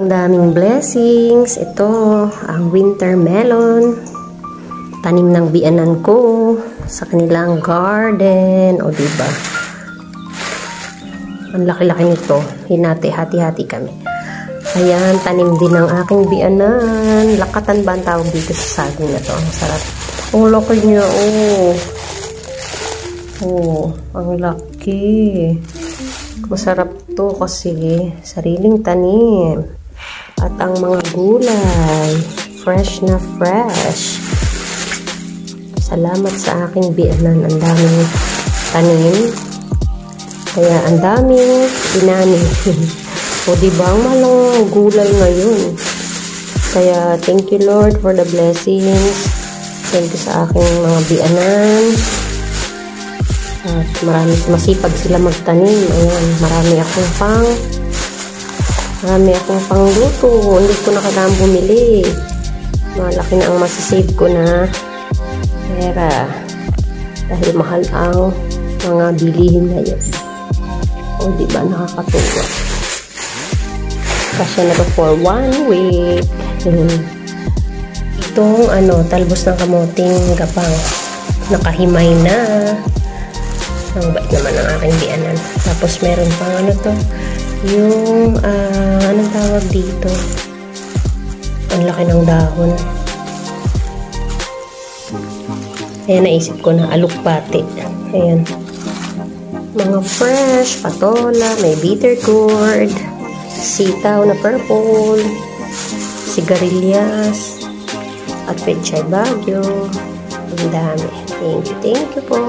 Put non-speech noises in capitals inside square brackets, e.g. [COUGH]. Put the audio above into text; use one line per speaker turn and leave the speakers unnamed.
Daming blessings. Ito, ang winter melon. Tanim ng bianan ko sa kanilang garden. O, diba? Ang laki-laki nito. Hinati, hati-hati kami. Ayan, tanim din ng aking bianan. Lakatan ba ang tawag dito sa saging na to? Ang sarap. Ang laki niya, oh. Oh, ang laki. Masarap to kasi sariling tanim. At ang mga gulay, fresh na fresh. Salamat sa aking bianan. Ang daming tanim. Kaya ang daming binani. [LAUGHS] o diba ang malang gulay ngayon. Kaya thank you Lord for the blessings. Thank you sa aking mga bianan. At marami masipag sila magtanim. Ayan, marami akong pang Marami akong pangluto. Hindi ko na kailangan bumili. Malaki na ang masisave ko na pera. Dahil mahal ang mga bilihin na yun. O, di ba nakakatuwa? Kasi na to for one week. Itong ano, talbos ng kamuting gapang. Nakahimay na. Ang bait naman ang aking bianan. Tapos meron pang ano to, yung, uh, anong tawag dito? Ang laki ng dahon. Ayan, naisip ko na alukpati. Ayan. Mga fresh, patola, may bitter gourd, sitaw na purple, sigarilyas, at pechay bagyo. Ang dami. Thank you, thank you po.